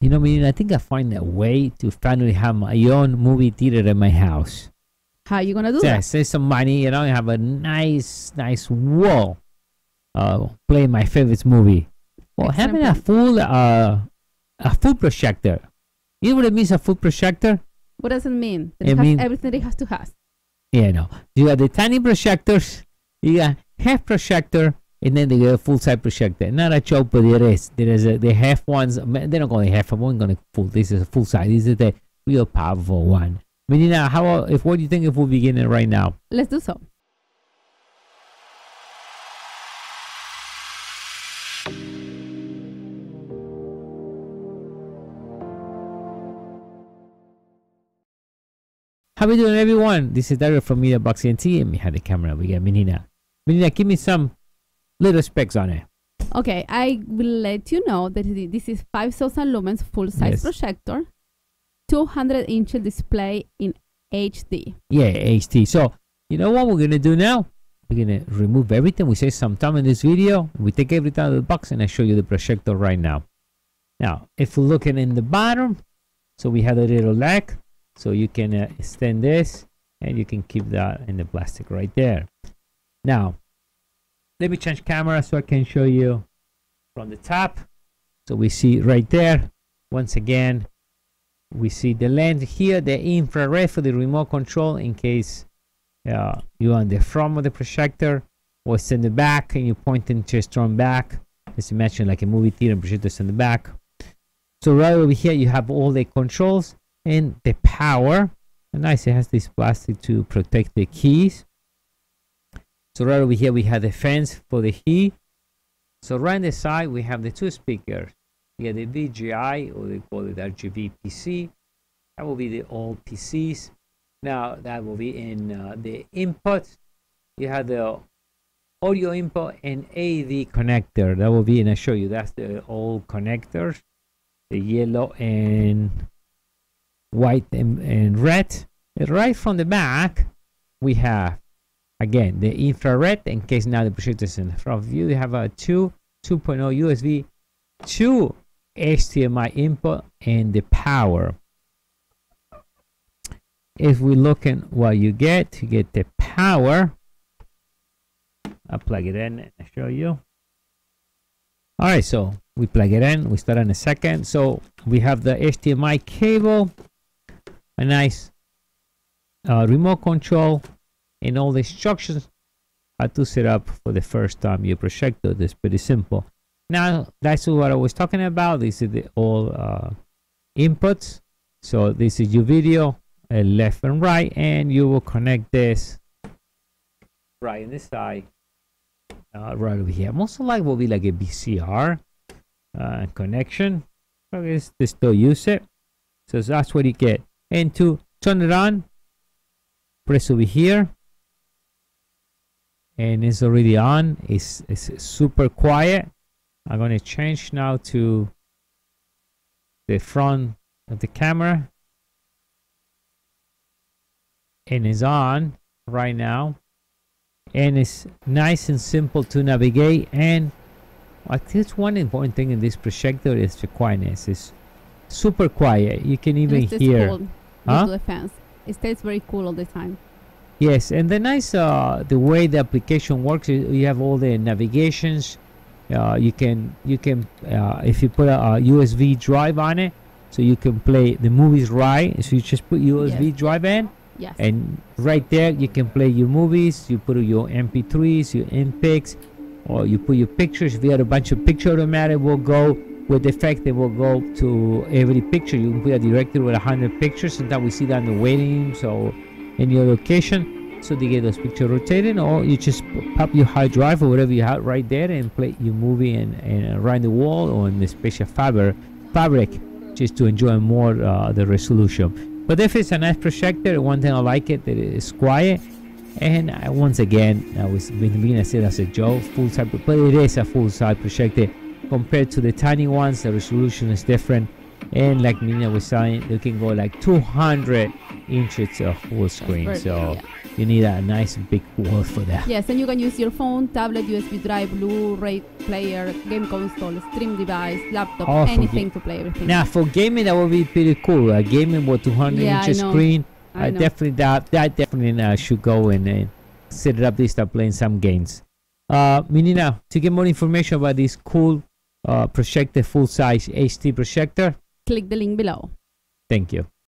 you know, I mean, I think I find a way to finally have my own movie theater in my house. How you gonna do Yeah, that? save some money, you know, and have a nice, nice wall. Uh, play my favorite movie. Well, having a full, uh, a full projector. You know what it means, a full projector? What does it mean? That It it mean- everything it has to have. Yeah, no. You got the tiny projectors, you got half projector, and then they get a full size projector. Not a joke, but there is. There is a, the half ones. They're not going to half. I'm going to full. This is a full size. This is the real powerful one. Menina, how if what do you think if we begin it right now? Let's do so. How we doing, everyone? This is Dario from MediaBoxEnt, and have the camera. We got Menina. Menina, give me some little specs on it. Okay, I will let you know that this is 5000 lumens full size Yes. projector, 200 inch display in HD. Yeah, HD. So, you know what we're gonna do now? We're gonna remove everything. We save some time in this video. We take everything out of the box and I show you the projector right now. Now, if we're looking in the bottom, so we have a little leg, so you can uh, extend this and you can keep that in the plastic right there. Now, let me change camera so I can show you from the top. So we see right there, once again, we see the lens here, the infrared for the remote control in case uh, you're on the front of the projector or it's in the back and you point in just on back. Just imagine like a movie theater projector's in the back. So right over here you have all the controls and the power. And nice, it has this plastic to protect the keys. So right over here we have the fence for the heat. So right on the side we have the two speakers. You have the VGI or they call it RGB PC. That will be the old PCs. Now that will be in uh, the input. You have the audio input and AV connector. That will be, and I show you that's the old connectors, the yellow and white and, and red. And right from the back, we have again the infrared. In case now the projector is in front of you, you have a two 2.0 USB, two HDMI input, and the power if we look at what you get, you get the power. I'll plug it in and show you. All right, so we plug it in. We start in a second. So we have the HDMI cable, a nice uh, remote control, and all the instructions how to set up for the first time your projector. This pretty simple. Now that's what I was talking about. This is the all uh, inputs. So this is your video uh, left and right and you will connect this right in this side uh, right over here most likely will be like a VCR uh, connection but it's- they still use it so that's what you get and to turn it on press over here and it's already on. It's, it's super quiet. I'm going to change now to the front of the camera. And it's on right now. And it's nice and simple to navigate. And I think one important thing in this projector is the quietness. It's super quiet. You can even hear. cool. Huh? the fans. It stays very cool all the time. Yes and the nice uh the way the application works is you have all the navigations. Uh you can you can uh if you put a, a usb drive on it so you can play the movies right. So you just put usb Yes. drive in Yes. and right there you can play your movies. You put your mp3s your mpics or you put your pictures. If you had a bunch of picture automatic will go with the effect. It will go to every picture. You can put a directory with 100 pictures. And sometimes we see that in the waiting so in your location so they get those pictures rotating or you just pop your hard drive or whatever you have right there and play your movie and, and around the wall or in the special fabric fabric just to enjoy more uh, the resolution but if it's a nice projector, one thing I like it that it is quiet. And I, once again, I was being I said as a joke, full size, but it is a full size projector compared to the tiny ones. The resolution is different, and like Mina was saying, you can go like 200 inches of full screen. So yeah. you need a nice big wall for that. Yes, and you can use your phone, tablet, USB drive, Blu-ray player, game console, stream device, laptop, Oh, anything to play everything. Now for gaming, that would be pretty cool. A gaming with 200 Yeah, inch screen. I I definitely that that definitely uh, should go and uh, set it up. They start playing some games. Uh, Minina, to get more information about this cool uh, projector full size HD projector, Click the link below. thank you.